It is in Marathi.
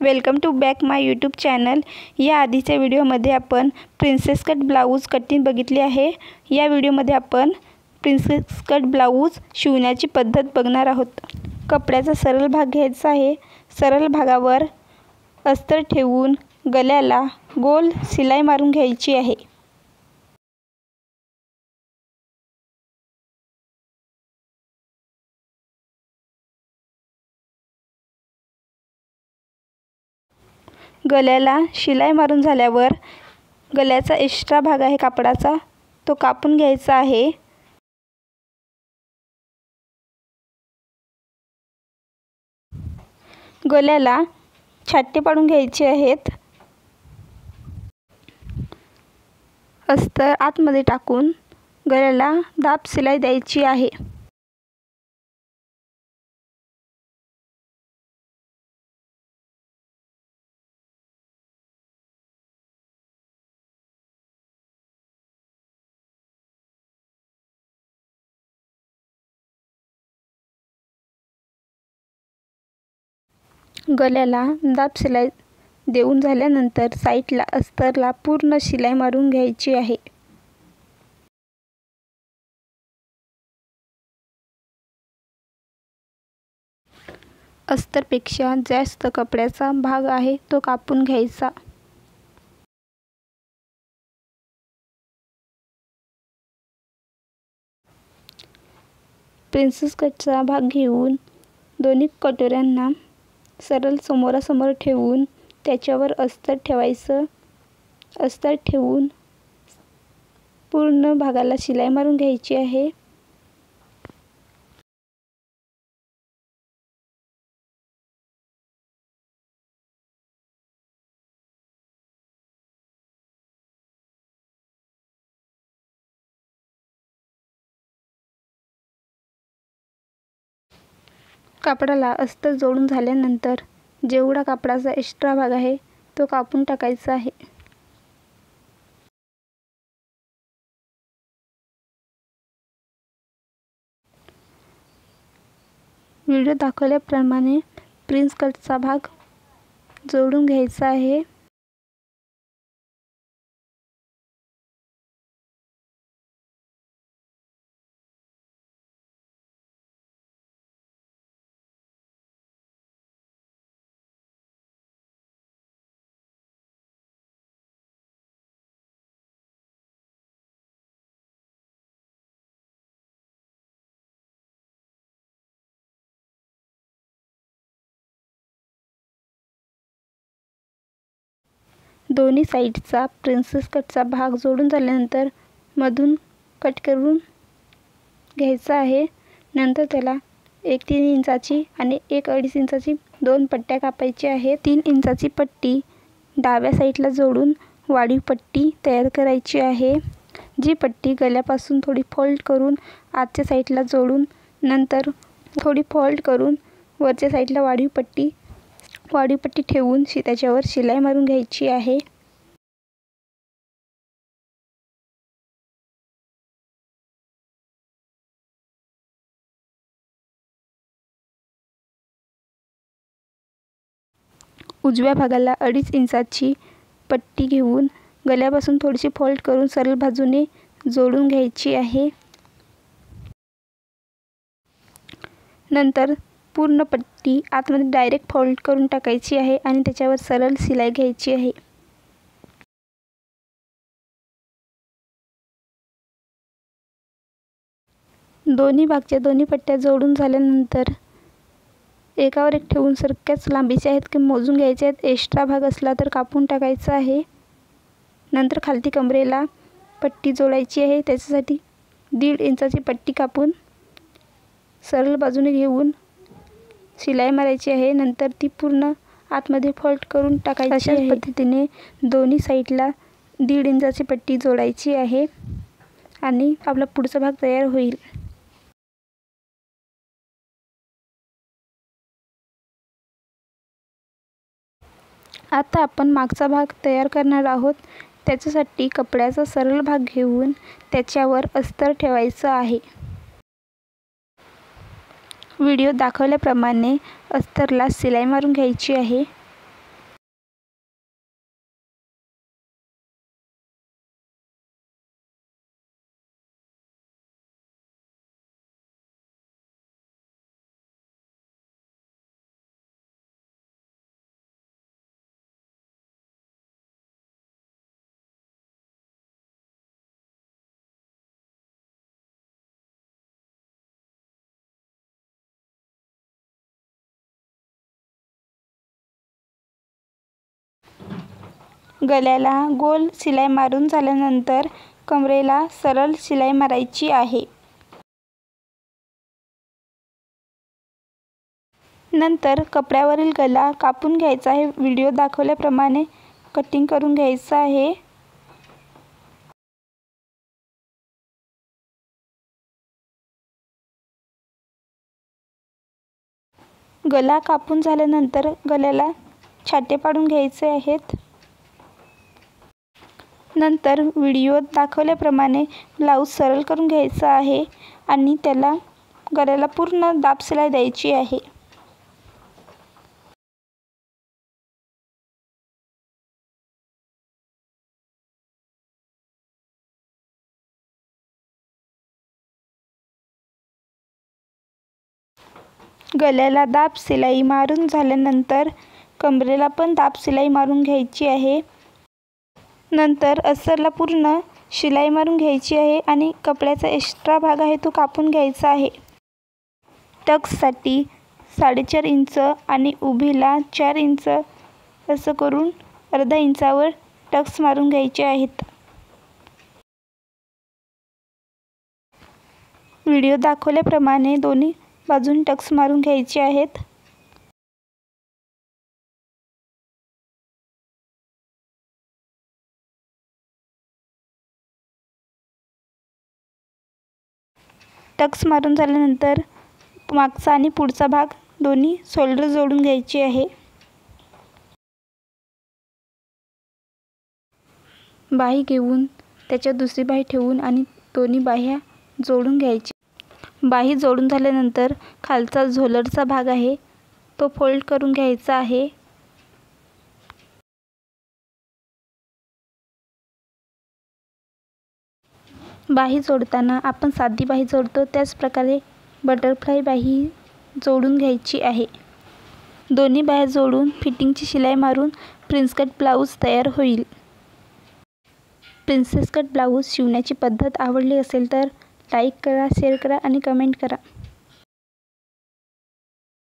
Welcome to back my YouTube channel. या आधीच्या व्हिडिओमध्ये आपण प्रिन्सेस कट ब्लाऊज कटिंग बघितली आहे. या व्हिडिओमध्ये आपण प्रिन्सेस कट ब्लाऊज शिवण्याची पद्धत बघणार आहोत. कपड्याचा सरळ भाग घ्यायचा आहे. सरळ भागावर अस्तर ठेवून गल्याला गोल शिलाई मारून घ्यायची आहे. गल्याला शिलाई मारून झाल्यावर गल्याचा एक्स्ट्रा भाग आहे कापडाचा तो कापून घ्यायचा आहे. गल्याला छाटे पाडून घ्यायचे आहेत. अस्तर आतमध्ये टाकून गल्याला दाब शिलाई द्यायची आहे. गल्याला दाब शिलाई देऊन झाल्यानंतर साईडला अस्तरला पूर्ण शिलाई मारून घ्यायची आहे. अस्तरपेक्षा जास्त कपड्याचा भाग आहे तो कापून घ्यायचा. प्रिन्सेस कटचा भाग घेऊन दोन्ही कटोऱ्यांना सरळ समोरासमोर ठेवून त्याच्यावर अस्तर ठेवायचं. अस्तर ठेवून पूर्ण भागाला शिलाई मारून घ्यायची आहे. कापडाला अस्तर जोडून झाल्यानंतर जेवढा कापडाचा एक्स्ट्रा भाग आहे तो कापून टाकायचा आहे. व्हिडिओ दाखवल्याप्रमाणे प्रिन्स कटचा भाग जोडून घ्यायचा आहे. दोन्ही साईडचा प्रिन्सेस कटचा भाग जोडून झाल्यानंतर मधून कट करून घ्यायचा आहे. नंतर त्याला एक तीन इंचाची आणि एक अडीच इंचाची दोन पट्ट्या कापायच्या आहे. तीन इंचाची पट्टी डाव्या साईडला जोडून वाढीव पट्टी तयार करायची आहे. जी पट्टी गल्यापासून थोडी फोल्ड करून आजच्या साईडला जोडून नंतर थोडी फोल्ड करून वरच्या साईडला वाढीव पट्टी वाढीपट्टी ठेवून शि त्याच्यावर शिलाई मारून घ्यायची आहे. उजव्या भागाला अडीच इंचाची पट्टी घेऊन गल्यापासून थोडीशी फोल्ड करून सरळ बाजूने जोडून घ्यायची आहे. नंतर पूर्ण पट्टी आतमध्ये डायरेक्ट फोल्ड करून टाकायची आहे आणि त्याच्यावर सरळ शिलाई घ्यायची आहे. दोन्ही भागच्या दोन्ही पट्ट्या जोडून झाल्यानंतर एकावर एक ठेवून सारख्याच लांबीचे आहेत की मोजून घ्यायचे आहेत. एक्स्ट्रा भाग असला तर कापून टाकायचा आहे. नंतर खालती कमरेला पट्टी जोडायची आहे. त्याच्यासाठी दीड इंचाची पट्टी कापून सरळ बाजूने घेऊन शिलाई मारायची आहे. नंतर ती पूर्ण आतमध्ये फोल्ड करून टाकायची अशाच पद्धतीने दोन्ही साईडला दीड इंचाची पट्टी जोडायची आहे आणि आपला पुढचा भाग तयार होईल. आता आपण मागचा भाग तयार करणार आहोत. त्याच्यासाठी कपड्याचा सरळ भाग घेऊन त्याच्यावर अस्तर ठेवायचं आहे. व्हिडिओ दाखवल्याप्रमाणे अस्तरला शिलाई मारून घ्यायची आहे. गळ्याला गोल शिलाई मारून झाल्यानंतर कमरेला सरळ शिलाई मारायची आहे. नंतर कपड्यावरील गला कापून घ्यायचा आहे. व्हिडिओ दाखवल्याप्रमाणे कटिंग करून घ्यायचं आहे. गला कापून झाल्यानंतर गल्याला छाटे पाडून घ्यायचे आहेत. नंतर व्हिडिओत दाखवल्याप्रमाणे ब्लाऊज सरळ करून घ्यायचा आहे आणि त्याला गळ्याला पूर्ण दाब शिलाई द्यायची आहे. गळ्याला दाब शिलाई मारून झाल्यानंतर कमरेला पण दाब शिलाई मारून घ्यायची आहे. नंतर अस्सरला पूर्ण शिलाई मारून घ्यायची आहे आणि कपड्याचा एक्स्ट्रा भाग आहे तो कापून घ्यायचा आहे. टक्ससाठी साडेचार इंच आणि उभीला चार इंच असं करून अर्धा इंचावर टक्स मारून घ्यायचे आहेत. व्हिडिओ दाखवल्याप्रमाणे दोन्ही बाजून टक्स मारून घ्यायचे आहेत. टक्स मारून झाल्यानंतर मागचा आणि पुढचा भाग दोन्ही शोल्डर जोडून घ्यायची आहे. बाही घेऊन त्याच्या दुसरी बाही ठेवून आणि दोन्ही बाह्या जोडून घ्यायची. बाही जोडून झाल्यानंतर खालचा झोलरचा भाग आहे तो फोल्ड करून घ्यायचा आहे. बाही जोडताना आपण साधी बाही जोडतो त्याचप्रकारे बटरफ्लाय बाही जोडून घ्यायची आहे. दोन्ही बाह्या जोडून फिटिंगची शिलाई मारून प्रिन्स कट ब्लाऊज तयार होईल. प्रिन्सेस कट ब्लाऊज शिवण्याची पद्धत आवडली असेल तर लाईक करा शेअर करा आणि कमेंट करा.